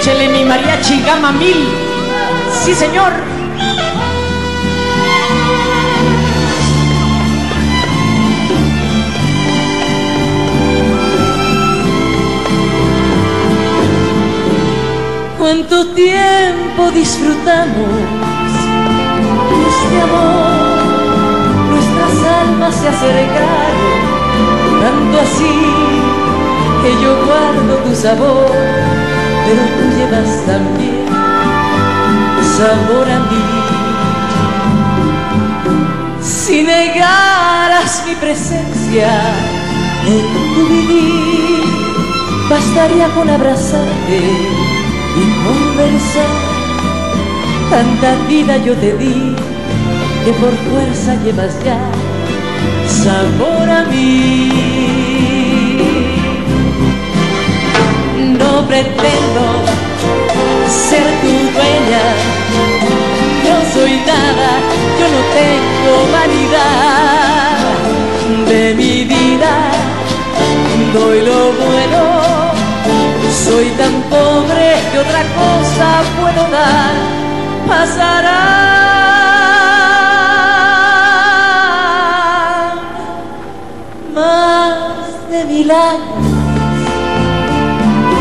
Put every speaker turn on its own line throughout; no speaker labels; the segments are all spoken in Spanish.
mariachi gama mil. Sí, señor.
¿Cuánto tiempo disfrutamos este amor? Nuestras almas se acercaron, tanto así que yo guardo tu sabor, pero tú llevas también sabor a mí. Si negaras mi presencia en tu vivir, bastaría con abrazarte y conversar. Tanta vida yo te di que por fuerza llevas ya sabor a mí. No pretendo tengo vanidad de mi vida, doy lo bueno, soy tan pobre que otra cosa puedo dar, pasará. Más de mil años,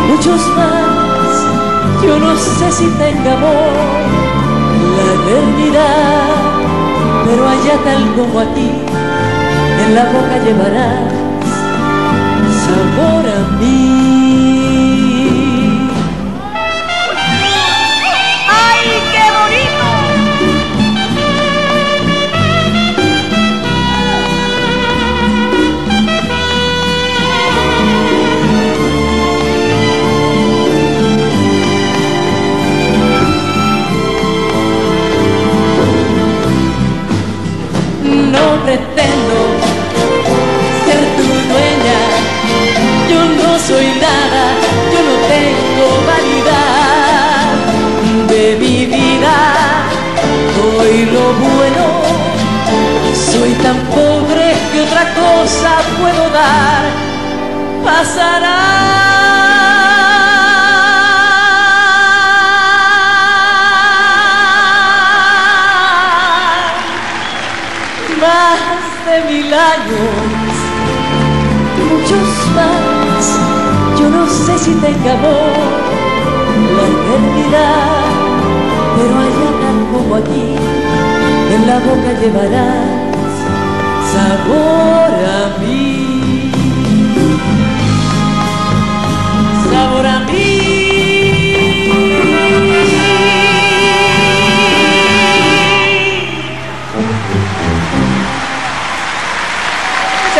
muchos más, yo no sé si tenga amor allá tal como aquí, en la boca llevarás pretendo ser tu dueña, yo no soy nada, yo no tengo vanidad de mi vida, doy lo bueno, soy tan pobre que otra cosa puedo dar, pasará muchos más, yo no sé si tenga amor la eternidad, pero allá tan como aquí, en la boca llevarás sabor a mí,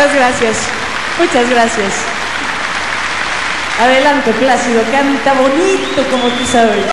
Muchas gracias. Muchas gracias. Adelante, Plácido, canta bonito como tú sabes.